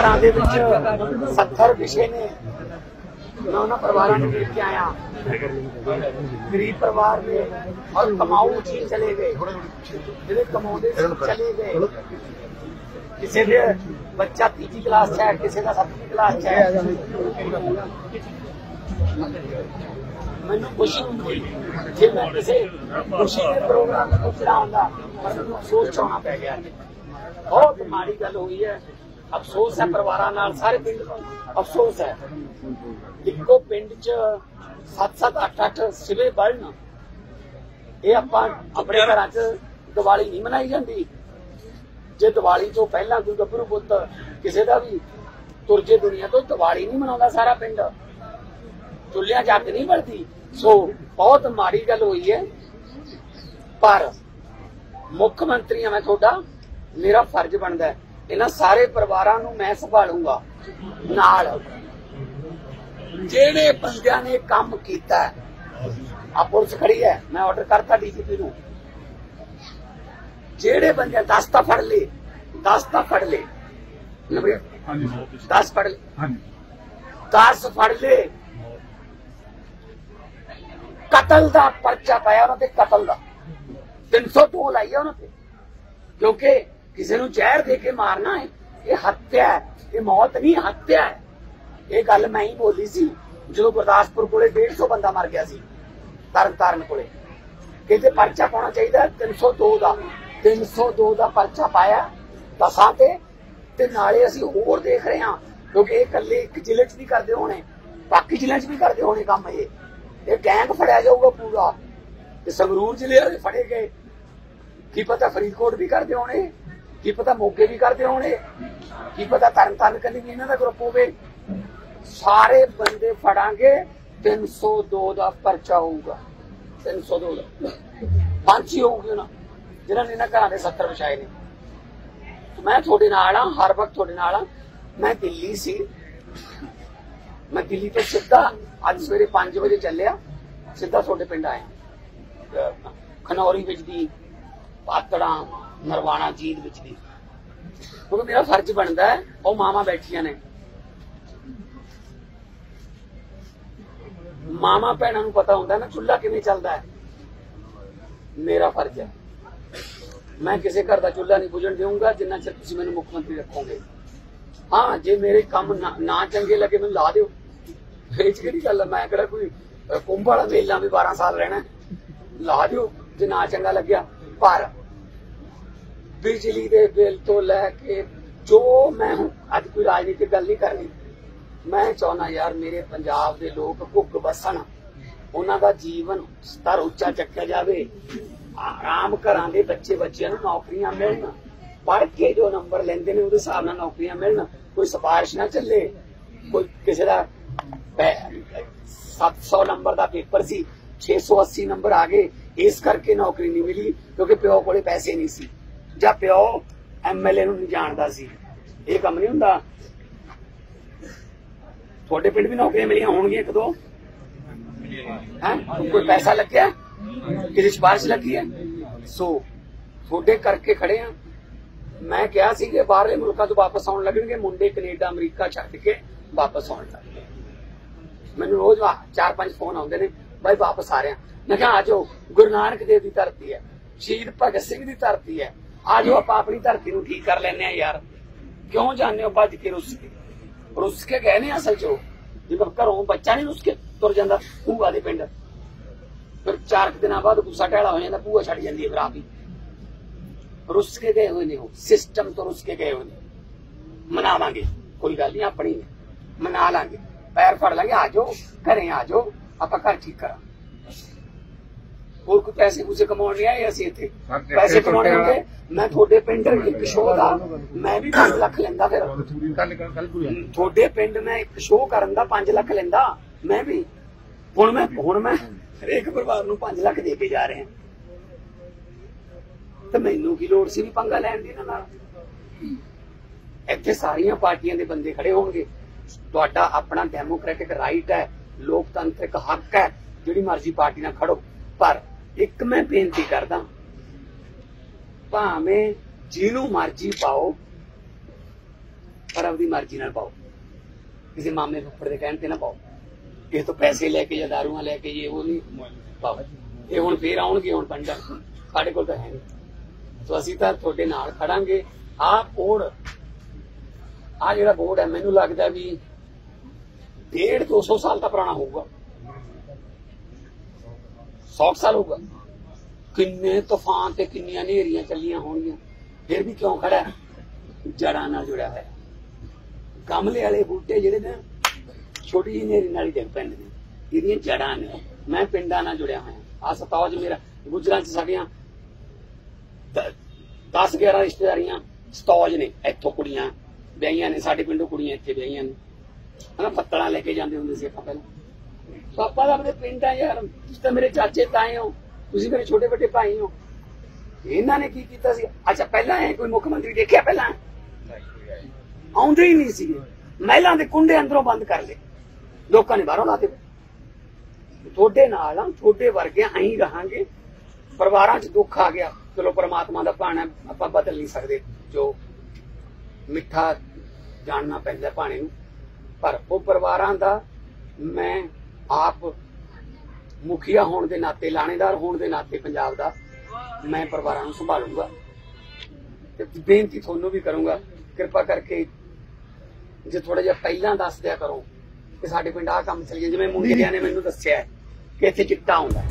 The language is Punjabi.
ਘਰਾਂ ਦੇ ਵਿੱਚ 70 ਵਿਸ਼ੇ ਨੇ। ਮੈਂ ਉਹਨਾਂ ਪਰਿਵਾਰਾਂ ਨੂੰ ਦੇਖ ਕੇ ਆਇਆ। ਗਰੀਬ ਪਰਿਵਾਰ ਨੇ ਔਰ ਕਮਾਊ ਜੀ ਚਲੇ ਗਏ। ਜਿਹੜੇ ਕਮਾਉਂਦੇ ਚਲੇ ਗਏ। ਕਿਸੇ ਦੇ ਬੱਚਾ ਤੀਜੀ ਕਲਾਸ 'ਚ ਹੈ, ਕਿਸੇ ਦਾ ਸੱਤਵੀਂ ਕਲਾਸ 'ਚ ਹੈ। ਮੈਨੂੰ ਖੁਸ਼ੀ ਹੁੰਦੀ ਜੇ ਮੈਂ ਕਿਸੇ ਖੁਸ਼ੀ ਦੇ ਪ੍ਰੋਗਰਾਮ ਨੂੰ ਚਲਾਉਂਦਾ ਪਰ ਮੈਨੂੰ ਅਫਸੋਸ ਚਾਉਣਾ ਪੈ ਗਿਆ। ਬਹੁਤ ਮਾੜੀ ਗੱਲ ਹੋਈ ਹੈ। ਅਫਸੋਸ ਹੈ ਪਰਿਵਾਰਾਂ ਨਾਲ ਸਾਰੇ ਪਿੰਡ ਅਫਸੋਸ ਹੈ। ਇੱਕੋ ਪਿੰਡ 'ਚ 7-7 8-8 ਸਿਵੇ ਬੜਨ ਇਹ ਆਪਾਂ ਆਪਣੇ ਘਰਾਂ 'ਚ ਦੀਵਾਲੀ ਨਹੀਂ ਮਨਾਈ ਜਾਂਦੀ। ਜੇ ਦੀਵਾਲੀ ਤੋਂ ਪਹਿਲਾਂ ਕੋਈ ਗੱਭਰੂ ਪੁੱਤ ਕਿਸੇ ਦਾ ਵੀ ਤੁਰ ਜੇ ਦੁਨੀਆ ਤੋਂ ਦੀਵਾਲੀ ਨਹੀਂ ਮਨਾਉਂਦਾ ਸਾਰਾ ਪਿੰਡ। ਚੁੱਲ੍ਹਿਆਂ ਜੱਗ ਨਹੀਂ ਬਲਦੀ ਸੋ ਬਹੁਤ ਮਾੜੀ ਗੱਲ ਹੋਈ ਹੈ। ਪਰ ਮੁੱਖ ਮੰਤਰੀ ਹਾਂ ਮੈਂ ਤੁਹਾਡਾ ਮੇਰਾ ਫਰਜ਼ ਬਣਦਾ ਹੈ। ਇਹਨਾਂ ਸਾਰੇ ਪਰਿਵਾਰਾਂ ਨੂੰ ਮੈਂ ਸੰਭਾਲੂੰਗਾ ਨਾਲ। ਜਿਹੜੇ ਬੰਦਿਆਂ ਨੇ ਕੰਮ ਕੀਤਾ ਆ ਪੁਲਿਸ ਖੜੀ ਹੈ ਮੈਂ ਆਰਡਰ ਕਰਤਾ ਡੀਜੀਪੀ ਨੂੰ। ਜਿਹੜੇ ਬੰਦੇ 10 ਤਾਂ ਫੜ ਲੇ 10 ਤਾਂ ਫੜ ਲੇ ਨੰਬਰ ਹਾਂਜੀ। 10 ਫੜ ਲੇ ਹਾਂਜੀ। 10 ਫੜ ਲੇ ਕਤਲ ਦਾ ਪਰਚਾ ਪਾਇਆ ਉਹਨਾਂ ਤੇ ਕਤਲ ਦਾ। 302 ਲਾਈ ਉਹਨਾਂ ਤੇ। ਕਿਉਂਕਿ ਕਿਸੇ ਨੂੰ ਜ਼ਹਿਰ ਦੇ ਕੇ ਮਾਰਨਾ ਹੈ, ਇਹ ਹੱਤਿਆ ਹੈ, ਇਹ ਮੌਤ ਨਹੀਂ, ਹੱਤਿਆ ਹੈ। ਇਹ ਗੱਲ ਮੈਂ ਹੀ ਬੋਲੀ ਸੀ, ਜਦੋਂ ਗੁਰਦਾਸਪੁਰ ਕੋਲੇ 150 ਬੰਦਾ ਮਰ ਗਿਆ ਸੀ ਤਰਨ ਕੋਲੇ। ਕਹਿੰਦੇ ਪਰਚਾ ਪਾਉਣਾ ਚਾਹੀਦਾ 302 ਦਾ 302 ਦਾ ਪਰਚਾ ਪਾਇਆ, ਦਸਾਂ ਤੇ ਤੇ ਨਾਲੇ ਅਸੀਂ ਹੋਰ ਦੇਖ ਰਹੇ ਹਾਂ, ਕਿਉਂਕਿ ਇਹ ਇਕੱਲੇ ਇੱਕ ਜ਼ਿਲ੍ਹੇ 'ਚ ਨਹੀਂ ਕਰਦੇ ਹੋਣੇ, ਬਾਕੀ ਜ਼ਿਲ੍ਹਿਆਂ 'ਚ ਵੀ ਕਰਦੇ ਹੋਣੇ ਕੰਮ ਇਹ। ਇਹ ਗੈਂਗ ਫੜਿਆ ਜਾਊਗਾ ਪੂਰਾ। ਤੇ ਸੰਗਰੂਰ ਜ਼ਿਲ੍ਹੇ ਵਾਲੇ ਫੜੇ ਗਏ। ਕੀ ਪਤਾ ਫਰੀਦਕੋਟ ਵੀ ਕਰਦੇ ਹੋਣੇ। ਕੀ ਪਤਾ ਮੋਗੇ ਵੀ ਕਰਦੇ ਹੋਣੇ ਕੀ ਪਤਾ ਤਰਨ ਤਾਰਨ ਕੰਨੀ ਵੀ ਇਹਨਾਂ ਦਾ ਗਰੁੱਪ ਹੋਵੇ? ਸਾਰੇ ਬੰਦੇ ਫੜਾਂਗੇ 302 ਦਾ ਪਰਚਾ ਹੋਊਗਾ। 302 ਦਾ ਪੰਜ ਹੀ ਹੋਊਗੀ ਨਾ ਜਿਨ੍ਹਾਂ ਨੇ ਇਹਨਾਂ ਘਰਾਂ ਦੇ 70 ਵਿਛਾਏ ਨੇ। ਮੈਂ ਤੁਹਾਡੇ ਨਾਲ ਆ ਹਰ ਵਕਤ ਤੁਹਾਡੇ ਨਾਲ ਆ ਮੈਂ ਦਿੱਲੀ ਸੀ। ਮੈਂ ਦਿੱਲੀ ਤੋਂ ਸਿੱਧਾ ਅੱਜ ਸਵੇਰੇ 5 ਵਜੇ ਚੱਲਿਆ। ਸਿੱਧਾ ਤੁਹਾਡੇ ਪਿੰਡ ਆਇਆ। ਅਹ ਖਨੌਰੀ ਵਿੱਚ ਦੀ ਪਾਤੜਾ ਨਰਵਾਣਾ ਜੀਤ ਵਿੱਚ ਦੀ ਕਿਉਂਕਿ ਮੇਰਾ ਫਰਜ਼ ਬਣਦਾ ਹੈ ਉਹ ਮਾਮਾ ਬੈਠੀਆਂ ਨੇ। ਮਾਮਾ ਭੈਣਾਂ ਨੂੰ ਪਤਾ ਹੁੰਦਾ ਨਾ ਚੁੱਲ੍ਹਾ ਕਿਵੇਂ ਚੱਲਦਾ ਹੈ। ਮੇਰਾ ਫਰਜ਼ ਹੈ। ਮੈਂ ਕਿਸੇ ਘਰ ਦਾ ਚੁੱਲ੍ਹਾ ਨਹੀਂ ਬੁਝਣ ਦੇਵਾਂਗਾ ਜਿੰਨਾ ਚਿਰ ਤੁਸੀਂ ਮੈਨੂੰ ਮੁੱਖ ਮੰਤਰੀ ਰੱਖੋਗੇ। ਹਾਂ ਜੇ ਮੇਰੇ ਕੰਮ ਨਾ- ਚੰਗੇ ਲੱਗੇ ਮੈਨੂੰ ਲਾ ਦਿਓ। ਇਹ 'ਚ ਕਿਹੜੀ ਗੱਲ ਹੈ ਮੈਂ ਕਿਹੜਾ ਕੋਈ ਅਹ, ਕੁੰਭ ਵਾਲਾ ਮੇਲਾ ਵੀ 12 ਸਾਲ ਰਹਿਣਾ ਲਾ ਦਿਓ ਜੇ ਨਾ ਚੰਗਾ ਲੱਗਿਆ। ਪਰ ਬਿਜਲੀ ਦੇ ਬਿੱਲ ਤੋਂ ਲੈ ਕੇ ਜੋ ਮੈਂ ਅੱਜ ਕੋਈ ਰਾਜਨੀਤਿਕ ਗੱਲ ਨਹੀਂ ਕਰਨੀ। ਮੈਂ ਚਾਹੁੰਦਾ ਯਾਰ ਮੇਰੇ ਪੰਜਾਬ ਦੇ ਲੋਕ ਭੁੱਖ ਬਸਣ ਉਹਨਾਂ ਦਾ ਜੀਵਨ ਸਤਰ ਉੱਚਾ ਚੱਕਿਆ ਜਾਵੇ। ਆਰਾਮ ਘਰਾਂ ਦੇ ਬੱਚੇ ਬੱਚਿਆਂ ਨੂੰ ਨੌਕਰੀਆਂ ਮਿਲਣ। ਪੜ੍ਹ ਕੇ ਜੋ ਨੰਬਰ ਲੈਂਦੇ ਨੇ ਉਹਦੇ ਹਿਸਾਬ ਨਾਲ ਨੌਕਰੀਆਂ ਮਿਲਣ। ਕੋਈ ਸਿਫਾਰਿਸ਼ ਨਾ ਚੱਲੇ। ਕੋਈ ਕਿਸੇ ਦਾ ਪੈ- 700 ਨੰਬਰ ਦਾ ਪੇਪਰ ਸੀ 680 ਨੰਬਰ ਆ ਗਏ। ਇਸ ਕਰਕੇ ਨੌਕਰੀ ਨਹੀਂ ਮਿਲੀ ਕਿਉਂਕਿ ਪਿਓ ਕੋਲੇ ਪੈਸੇ ਨਹੀਂ ਸੀ। ਜਾਂ ਪਿਓ ਐਮਐਲਏ ਨੂੰ ਨਹੀਂ ਜਾਣਦਾ ਸੀ। ਇਹ ਕੰਮ ਨਹੀਂ ਹੁੰਦਾ। ਤੁਹਾਡੇ ਪਿੰਡ ਵੀ ਨੌਕਰੀਆਂ ਮਿਲੀਆਂ ਹੋਣਗੀਆਂ ਇੱਕ ਦੋ? ਕੋਈ ਪੈਸਾ ਲੱਗਿਆ? ਕਿਸੇ ਸਿਫਾਰਿਸ਼ ਲੱਗੀ ਹੈ? ਸੋ ਤੁਹਾਡੇ ਕਰਕੇ ਖੜੇ ਆ ਮੈਂ ਕਿਹਾ ਸੀ ਕਿ ਬਾਹਰਲੇ ਮੁਲਕਾਂ ਤੋਂ ਵਾਪਸ ਆਉਣ ਲੱਗਣਗੇ। ਮੁੰਡੇ ਕੈਨੇਡਾ, ਅਮਰੀਕਾ ਛੱਡ ਕੇ ਵਾਪਸ ਆਉਣ ਲੱਗੇ ਮੈਨੂੰ ਰੋਜ਼ ਵਾ- ਚਾਰ ਪੰਜ ਫੋਨ ਆਉਂਦੇ ਨੇ, ਬਾਈ ਵਾਪਸ ਆ ਰਹੇ। ਆ ਮੈਂ ਕਿਹਾ ਆ ਜਾਓ, ਗੁਰੂ ਨਾਨਕ ਦੇਵ ਦੀ ਧਰਤੀ ਹੈ। ਸ਼ਹੀਦ ਭਗਤ ਸਿੰਘ ਦੀ ਧਰਤੀ ਹੈ। ਆ ਜਾਓ ਆਪਾਂ ਆਪਣੀ ਧਰਤੀ ਨੂੰ ਠੀਕ ਕਰ ਲੈਨੇ ਆ ਯਾਰ ਕਿਉਂ ਜਾਂਦੇ ਹੋ ਭੱਜ ਕੇ ਰੁੱਸ ਕੇ ਰੁੱਸ ਕੇ ਗਏ ਨੇ ਅਸਲ ਚ ਉਹ। ਘਰੋਂ ਬੱਚਾ ਨਹੀਂ ਰੁੱਸ ਕੇ ਤੁਰ ਜਾਂਦਾ ਭੂਆ ਦੇ ਪਿੰਡ ਫਿਰ ਚਾਰ ਕੁ ਦਿਨਾਂ ਬਾਅਦ ਗੁੱਸਾ ਟਹਿਲਾ ਹੋ ਜਾਂਦਾ ਭੂਆ ਛੱਡ ਜਾਂਦੀ ਹੈ ਫਿਰ ਆਪ ਹੀ ਰੁੱਸ ਕੇ ਗਏ ਹੋਏ ਨੇ ਉਹ ਸਿਸਟਮ ਤੋਂ ਰੁੱਸ ਕੇ ਗਏ ਹੋਏ ਨੇ ਮਨਾਵਾਂਗੇ ਕੋਈ ਗੱਲ ਨਹੀਂ ਆਪਣੀ ਮਨਾ ਲਾਂਗੇ ਪੈਰ ਫੜ ਲਾਂਗੇ ਆ ਜਾਓ ਘਰੇ ਆ ਜਾਓ ਆਪਾਂ ਘਰ ਠੀਕ ਕਰਾਂ ਹੋਰ ਕੋਈ ਪੈਸੇ ਪੂਸੇ ਕਮਾਉਣ ਨਹੀਂ ਆਏ ਅਸੀਂ ਇੱਥੇ। ਪੈਸੇ ਕਮਾਉਣੇ ਹੁੰਦੇ। ਮੈਂ ਤੁਹਾਡੇ ਪਿੰਡ ਇੱਕ ਸ਼ੋਅ ਦਾ ਮੈਂ ਵੀ 5 ਲੱਖ ਲੈਂਦਾ ਫਿਰ। ਤੁਹਾਡੇ ਪਿੰਡ ਮੈਂ ਇੱਕ ਸ਼ੋਅ ਕਰਨ ਦਾ 5 ਲੱਖ ਲੈਂਦਾ। ਮੈਂ ਵੀ। ਹੁਣ ਮੈਂ ਹੁਣ ਮੈਂ ਹਰੇਕ ਪਰਿਵਾਰ ਨੂੰ 5 ਲੱਖ ਦੇ ਕੇ ਜਾ ਰਿਹਾ। ਤੇ ਮੈਨੂੰ ਕੀ ਲੋੜ ਸੀ ਵੀ ਪੰਗਾ ਲੈਣ ਦੀ ਨਾਲ? ਇੱਥੇ ਸਾਰੀਆਂ ਪਾਰਟੀਆਂ ਦੇ ਬੰਦੇ ਖੜੇ ਹੋਣਗੇ। ਤੁਹਾਡਾ ਆਪਣਾ ਡੈਮੋਕ੍ਰੈਟਿਕ ਰਾਈਟ ਹੈ। ਲੋਕਤੰਤਰਿਕ ਹੱਕ ਹੈ। ਜਿਹੜੀ ਮਰਜ਼ੀ ਪਾਰਟੀ ਨਾਲ ਖੜੋ। ਪਰ ਇੱਕ ਮੈਂ ਬੇਨਤੀ ਕਰਦਾ ਭਾਵੇਂ ਜਿਹਨੂੰ ਮਰਜ਼ੀ ਪਾਓ, ਪਰ ਆਪਦੀ ਮਰਜ਼ੀ ਨਾਲ ਪਾਓ। ਕਿਸੇ ਮਾਮੇ ਫੁੱਫੜ ਦੇ ਕਹਿਣ ਤੇ ਨਾ ਪਾਓ। ਇਹ ਤੋਂ ਪੈਸੇ ਲੈ ਕੇ ਜਾਂ ਦਾਰੂਆਂ ਲੈ ਕੇ ਜੇ ਉਹ ਨਹੀਂ ਪਾਓ। ਇਹ ਹੁਣ ਫੇਰ ਆਉਣਗੇ, ਹੁਣ ਪੰਡਾ ਸਾਡੇ ਕੋਲ ਤਾਂ ਹੈ ਨਹੀਂ। ਸੋ ਅਸੀਂ ਤਾਂ ਤੁਹਾਡੇ ਨਾਲ ਖੜਾਂਗੇ। ਆਹ ਬੋਰਡ ਆ ਜਿਹੜਾ ਬੋਰਡ ਹੈ, ਮੈਨੂੰ ਲੱਗਦਾ ਵੀ ਡੇਢ 200 ਸਾਲ ਦਾ ਪੁਰਾਣਾ ਹੋਊਗਾ। 100 ਸਾਲ ਹੋਊਗਾ। ਕਿੰਨੇ ਤੂਫਾਨ ਤੇ ਕਿੰਨੀਆਂ ਨੇਰੀਆਂ ਚੱਲੀਆਂ ਹੋਣਗੀਆਂ। ਫਿਰ ਵੀ ਕਿਉਂ ਖੜਾ ਹੈ? ਨਾਲ ਜੁੜਿਆ ਹੋਇਆ ਗਮਲੇ ਵਾਲੇ ਬੂਟੇ ਜਿਹੜੇ ਨੇ, ਛੋਟੀ ਜਿਹੀ ਨੇਰੀ ਨਾਲ ਹੀ ਡਿੱਗ ਪੈਂਦੇ ਨੇ। ਇਹਦੀਆਂ ਜੜ੍ਹਾਂ ਨੇ। ਮੈਂ ਪਿੰਡਾਂ ਨਾਲ ਜੁੜਿਆ ਹੋਇਆ। ਆ ਸਤੌਜ ਮੇਰਾ ਗੁਜਰਾਂ ਚ ਸਾਡੀਆਂ 10 11 ਰਿਸ਼ਤੇਦਾਰੀਆਂ ਸਤੌਜ ਨੇ। ਇੱਥੋਂ ਕੁੜੀਆਂ ਵਿਆਹੀਆਂ ਨੇ। ਸਾਡੇ ਪਿੰਡੋਂ ਕੁੜੀਆਂ ਇੱਥੇ ਵਿਆਹੀਆਂ ਨੇ। ਹਨਾ, ਪੱਤਲਾਂ ਲੈ ਕੇ ਜਾਂਦੇ ਹੁੰਦੇ ਸੀ ਆਪਾਂ ਪਹਿਲਾਂ। ਪਾਪਾ ਦਾ ਆਪਣੇ ਪਿੰਡ ਆ ਯਾਰ, ਤੁਸੀਂ ਤਾਂ ਮੇਰੇ ਚਾਚੇ, ਤਾਏ ਹੋ। ਤੁਸੀਂ ਮੇਰੇ ਛੋਟੇ ਵੱਡੇ ਭਾਈ ਹੋ। ਇਹਨਾਂ ਨੇ ਕੀ ਕੀਤਾ ਸੀ? ਅੱਛਾ, ਪਹਿਲਾਂ ਇਹ ਕੋਈ ਮੁੱਖ ਮੰਤਰੀ ਦੇਖਿਆ ਪਹਿਲਾਂ? ਆਉਂਦੇ ਹੀ ਨਹੀਂ ਸੀਗੇ। ਮਹਿਲਾਂ ਦੇ ਕੁੰਡੇ ਅੰਦਰੋਂ ਬੰਦ ਕਰ ਲਏ। ਲੋਕਾਂ ਨੇ ਬਾਹਰੋਂ ਲਾਤੇ। ਤੁਹਾਡੇ ਨਾਲ ਆ, ਤੁਹਾਡੇ ਵਰਗੇ ਅਸੀਂ ਰਹਾਂਗੇ। ਪਰਿਵਾਰਾਂ 'ਚ ਦੁੱਖ ਆ ਗਿਆ। ਚਲੋ, ਪ੍ਰਮਾਤਮਾ ਦਾ ਭਾਣਾ ਆਪਾਂ ਬਦਲ ਨਹੀਂ ਸਕਦੇ। ਜੋ ਮਿੱਠਾ ਜਾਣਨਾ ਪੈਂਦਾ ਪਾਣੀ ਨੂੰ। ਪਰ ਉਹ ਪਰਿਵਾਰਾਂ ਦਾ ਮੈਂ ਆਪ ਮੁਖੀਆ ਹੋਣ ਦੇ ਨਾਤੇ ਲਾਣੇਦਾਰ ਹੋਣ ਦੇ ਨਾਤੇ ਪੰਜਾਬ ਦਾ ਮੈਂ ਪਰਿਵਾਰਾਂ ਨੂੰ ਸੰਭਾਲੂੰਗਾ ਤੇ ਬੇਨਤੀ ਤੁਹਾਨੂੰ ਵੀ ਕਰੂੰਗਾ ਕਿਰਪਾ ਕਰਕੇ ਜੇ ਥੋੜਾ ਜਿਹਾ ਪਹਿਲਾਂ ਦੱਸ ਦਿਆ ਕਰੋ ਕਿ ਸਾਡੇ ਪਿੰਡ ਆਹ ਕੰਮ ਚੱਲ ਗਿਆ ਜਿਵੇਂ ਮੁੰਡਿਆਂ ਨੇ ਮੈਨੂੰ ਦੱਸਿਆ ਕਿ ਇੱਥੇ ਚਿੱਟਾ ਆਉਂਦਾ